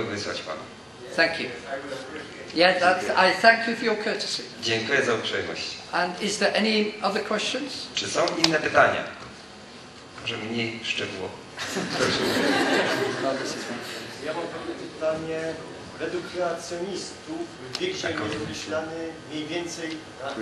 wysłać panu. Thank you. Yeah, that's, I thank you for your courtesy. Dziękuję za uprzejmość. And is there any other questions? Czy są inne pytania? Może mniej szczegółowo. Ja mam takie pytanie. Według kreacjonistów wiek Ziemi jest myślany mniej więcej na uh,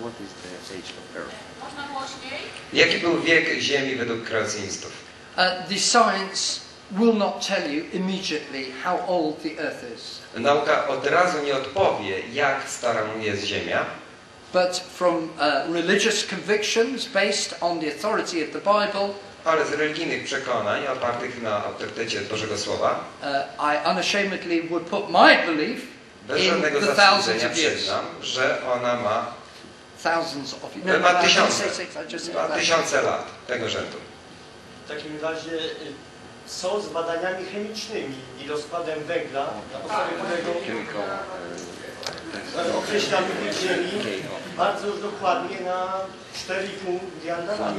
what is the age of Earth? Można głośniej? Jaki był wiek Ziemi według kreacjonistów? Uh, the science will not tell you immediately how old the Earth is, Nauka od razu nie odpowie, jak stara jest Ziemia, but from uh, religious convictions based on the authority of the Bible, ale z religijnych przekonań opartych na autorytecie Bożego Słowa, uh, I unashamedly would put my belief bez in żadnego the thousands of years. przyznam, że ona ma, Thousands of years. Ma No, no, didn't tysiące. ma tysiące lat tego rzędu. W takim razie co z badaniami chemicznymi i rozkładem węgla, na podstawie którego Chemical uh, e, określamy wiek Ziemi bardzo już dokładnie na 4,5 miliarda lat.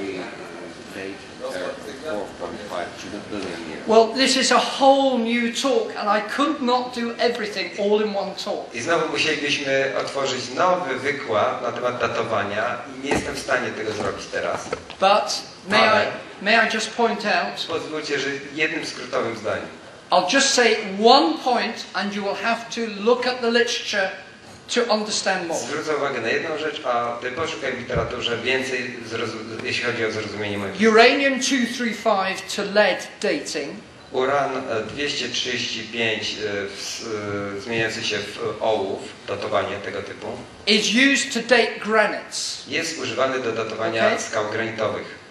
Date 4.5 billion years. Well, this is a whole new talk, and I could not do everything all in one talk. I znowu musielibyśmy otworzyć nowy wykład na temat datowania i nie jestem w stanie tego zrobić teraz. But may I, Ale- may I just point out, Pozwólcie, że jednym skrótowym zdaniem. I'll just say one point, and you will have to look at the literature to understand more. Zwrócę uwagę na jedną rzecz, a ty poszukaj w literaturze więcej, jeśli chodzi o zrozumienie mojego. Uranium 235 to lead dating Uran e, 235 e, w, s- e, zmieniający się w ołów, datowanie tego typu, is used to date granites. jest używany do datowania Okay. skał granitowych.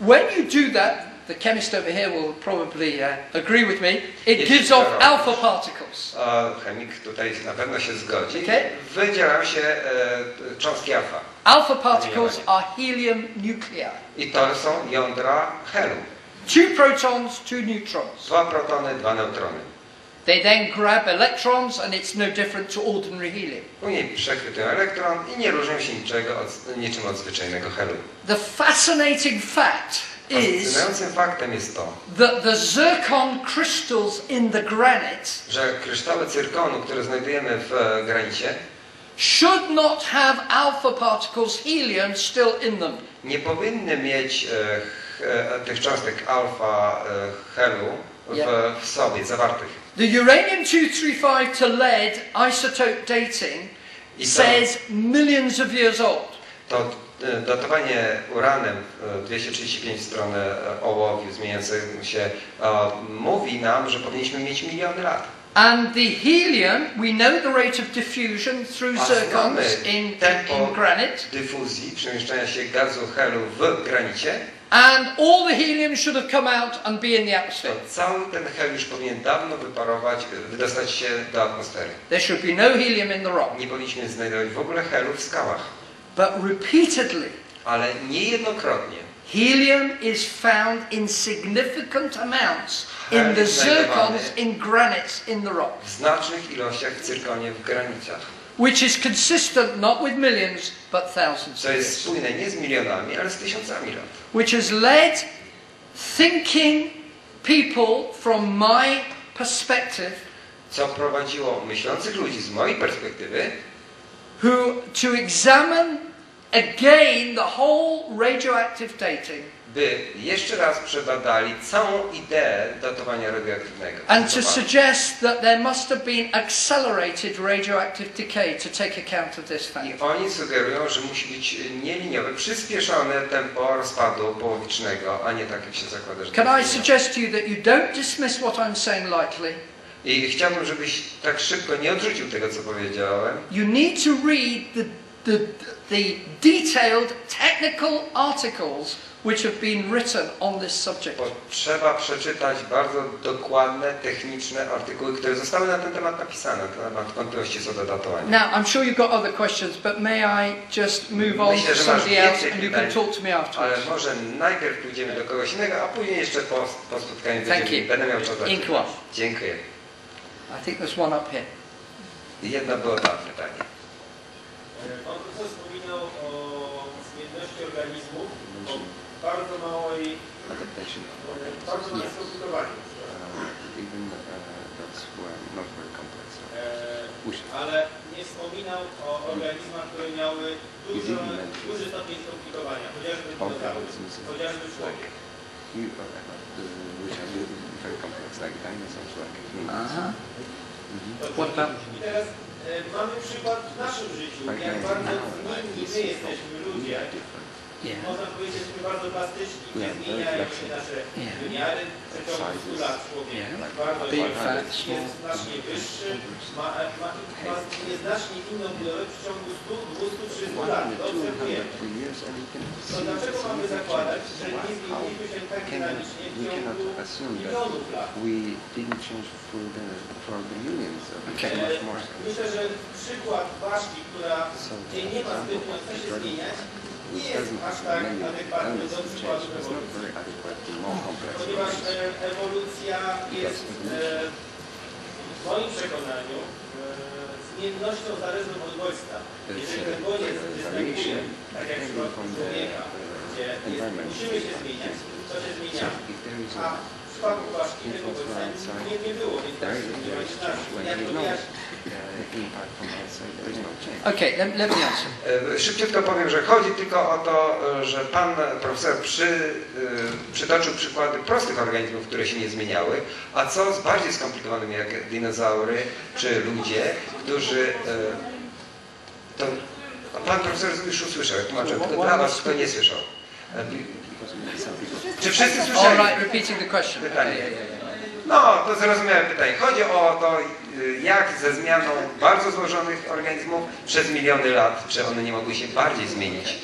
When you do that, the chemist over here will probably uh, agree with me, it gives off are. alpha particles. A chemik tutaj na pewno się zgodzi. Okay. Wydzielają się e, cząstki alfa. Alpha particles are helium nuclei. I to są jądra helium. Two protons, two neutrons. Dwa protony, dwa neutrony. They then grab electrons, and it's no different to ordinary helium. Później przechwytują elektron i nie różnią się niczego od, niczym od zwyczajnego helium. The fascinating fact is faktem jest to, that the zircon crystals in the granite że kryształy cyrkonu, które znajdujemy w e, granicie, should not have alpha particles, helium, still in them. nie powinny mieć e, e, tych cząstek alfa e, helu w, Yeah. w sobie zawartych. The uranium 235 to lead isotope dating to, says millions of years old. to datowanie uranem e, 235 w stronę e, ołowiu zmieniającym się e, mówi nam, że powinniśmy mieć miliony lat. And the helium, we know the rate of diffusion through zircons in, in, granite. dyfuzji, przemieszczania się gazu helu w granicie, And all the helium should have come out and be in the atmosphere. cały ten hel już powinien dawno wyparować, wydostać się do atmosfery. There should be no helium in the rock. Nie powinniśmy znajdować w ogóle helu w skałach, But repeatedly, ale niejednokrotnie helium is found in significant amounts in the zircons in granites in the rock, w znacznych ilościach w cyrkonie w granicach, which is consistent not with millions but thousands of jest spójne nie z milionami, ale z tysiącami lat. Which has led thinking people from my perspective Co prowadziło myślących ludzi z mojej perspektywy, who to examine again the whole radioactive dating by jeszcze raz przebadali całą ideę datowania radioaktywnego. and to suggest that there must have been accelerated radioactive decay to take account of this fact. I oni sugerują, że musi być nieliniowe, przyspieszone tempo rozpadu połowicznego, a nie tak jak się zakłada, że Can I suggest to you that you don't dismiss what I'm saying lightly? I chciałbym, żebyś tak szybko nie odrzucił tego, co powiedziałem. You need to read the, the, the detailed technical articles which have been written on this subject. Trzeba przeczytać bardzo dokładne, techniczne artykuły, które zostały na ten temat napisane, na temat wątpliwości co do datowania. Now, I'm sure you've got other questions, but may I just move on Myślę, to somebody else and you can talk to me Ale afterwards? może najpierw pójdziemy do kogoś innego, a później jeszcze po, po spotkaniu Thank będziemy, you. będę miał czas. Dziękuję. I think there's one up here. Jedno było tam pytanie. Pan profesor wspominał o zmienności organizmów, o bardzo małej, e, bardzo małym skomplikowaniu. E, ale nie wspominał o organizmach, które miały duże, duży stopień skomplikowania, chociażby dinozaury, chociażby człowiek. Which are very complex, like dinosaurs, like humans. Uh -huh. I teraz e, mamy przykład w naszym życiu, Like jak guys bardzo zmienni my jesteśmy ludzie. very different. Yeah. Można powiedzieć, że jesteśmy bardzo plastyczni, Yeah, very zmieniają się nasze Yeah. wymiary w przeciągu 100 Sizes. lat człowieka. Yeah. Bardzo Big, jest, znacznie wyższy, ma, ma, ma nieznacznie inną budowę w przeciągu 100, 200, 300 lat. To obserwujemy. To dlaczego mamy zakładać, że nie zmieniliśmy się tak dynamicznie w ciągu that milionów lat? we didn't change for the for the Myślę, że przykład ważki, która nie ma zbytnio co się zmieniać, nie jest aż tak adekwatny do przykładu ewolucji. Ponieważ e, ewolucja jest e, w moim przekonaniu e, zmiennością zależną od bodźca. Jeżeli ten bodziec występuje, tak jak w przypadku człowieka, gdzie jest, musimy się zmieniać, to się So zmienia. if there is A Okay, let, let me answer. E, Szybciutko powiem, że chodzi tylko o to, e, że pan profesor przy, e, przytoczył przykłady prostych organizmów, które się nie zmieniały, a co z bardziej skomplikowanymi jak dinozaury czy ludzie, którzy... e, To, pan profesor już usłyszał, jak tłumaczyłem, to dla was kto nie słyszał. Czy wszyscy All słyszeli? right, repeating the question. Pytanie. Yeah, yeah, yeah. No, to zrozumiałem pytanie. Chodzi o to, y, jak ze zmianą bardzo złożonych organizmów przez miliony lat, czy one nie mogły się bardziej zmienić.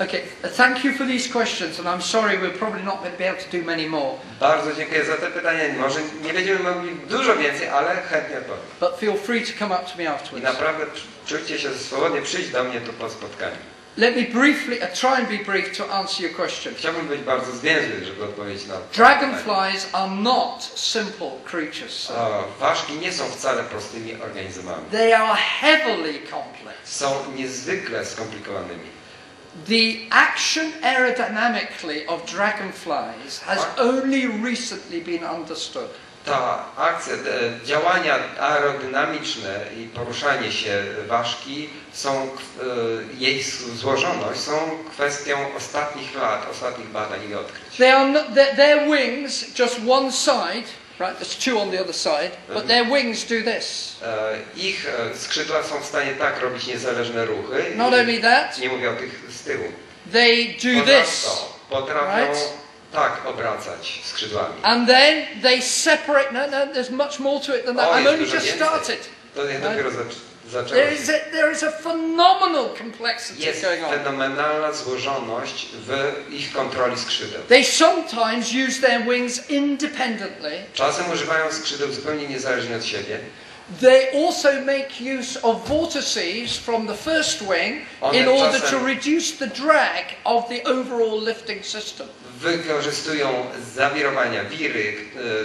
Okay, thank you for these questions, and I'm sorry we're probably not going to be able to do many more. Bardzo dziękuję za te pytania. Może nie będziemy mogli dużo więcej, ale chętnie odpowiem. But feel free to come up to me I afterwards. naprawdę czujcie się swobodnie, przyjść do mnie tu po spotkaniu. Let me briefly, uh, try and be brief to answer your question. Chciałbym być bardzo zwięzły, żeby odpowiedzieć na Dragonflies are not simple creatures. O, ważki nie są wcale prostymi organizmami. They are heavily complex. Są niezwykle skomplikowanymi. The action aerodynamically of dragonflies has only recently been understood. Ta akcja, te działania aerodynamiczne i poruszanie się ważki są, e, jej złożoność są kwestią ostatnich lat, ostatnich badań i odkryć. They are not, their, wings, just one side, right? There's two on the other side, but their wings do this. E, Ich e, skrzydła są w stanie tak robić niezależne ruchy. Not only that, Nie mówię o tych z tyłu. they do this. Potrafią Right? Tak obracać skrzydłami. And then they separate. No, no, there's much more to it than that. O, I'm only just started. To jest dopiero zac- zaczęło There is a, there is a phenomenal complexity Jest going on. fenomenalna złożoność w ich kontroli skrzydeł. They sometimes use their wings independently. Czasem używają skrzydeł zupełnie niezależnie od siebie. They also make use of vortices from the first wing One in order to reduce the drag of the overall lifting system. Wykorzystują zawirowania, wiry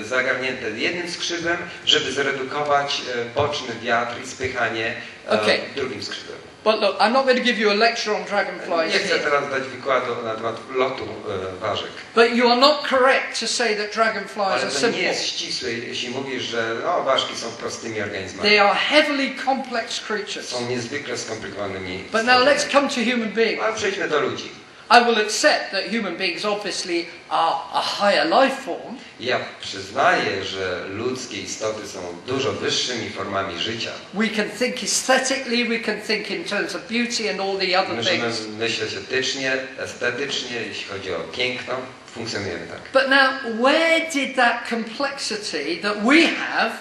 zagarnięte jednym skrzydłem, żeby zredukować boczny wiatr i spychanie Okej. drugim skrzydłem. But look, I'm not going to give you a lecture on Nie dragonflies chcę here. teraz dać wykładu na temat lotu e, ważek. But you are not correct to say that dragonflies Ale are to nie simple. jest ścisłe, jeśli mówisz, że no, ważki są prostymi organizmami. They are heavily complex creatures. Są niezwykle skomplikowanymi. But now let's come to human beings. Ale przejdźmy do ludzi. I will accept that human beings obviously are a higher life form, Ja przyznaję, że ludzkie istoty są dużo wyższymi formami życia. we can think aesthetically, we can think in terms of beauty and all the other Możemy things. myśleć etycznie, estetycznie, jeśli chodzi o piękno. Funkcjonujemy tak. But now, where did that complexity that we have,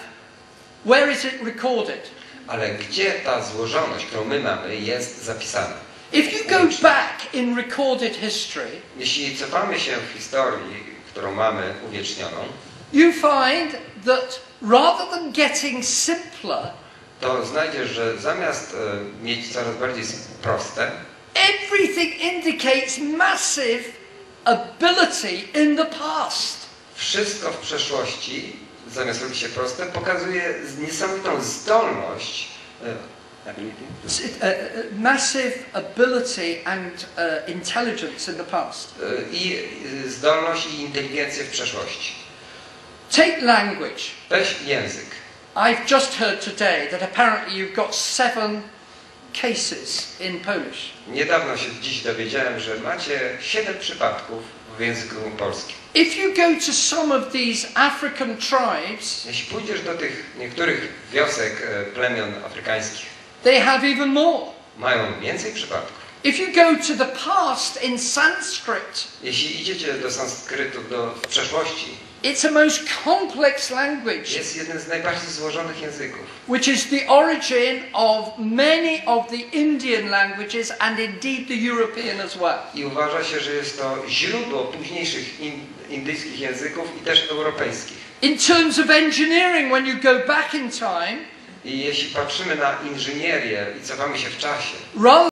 where is it recorded? Ale gdzie ta złożoność, którą my mamy, jest zapisana? If you go back in recorded history, Jeśli cofamy się w historii, którą mamy uwiecznioną, you find that rather than getting simpler, to znajdziesz, że zamiast e, mieć coraz bardziej proste, everything indicates massive ability in the past. wszystko w przeszłości, zamiast robić się proste, pokazuje niesamowitą zdolność e, uh, uh, massive ability and uh, intelligence in the past. e, i e, zdolność i inteligencję w przeszłości. Take language. Weź język. I've just heard today that apparently you've got seven cases in Polish. Niedawno się dziś dowiedziałem, że macie siedem przypadków w języku polskim. If you go to some of these African tribes, Jeśli pójdziesz do tych niektórych wiosek e, plemion afrykańskich, they have even more. mają więcej przypadków. If you go to the past in Sanskrit, Jeśli idziecie do sanskrytu, do przeszłości, it's a most complex language, jest jeden z najbardziej złożonych języków. which is the origin of many of the Indian languages and indeed the European as well. I uważa się, że jest to źródło późniejszych in, indyjskich języków i też europejskich. In terms of engineering, when you go back in time, I jeśli patrzymy na inżynierię i cofamy się w czasie,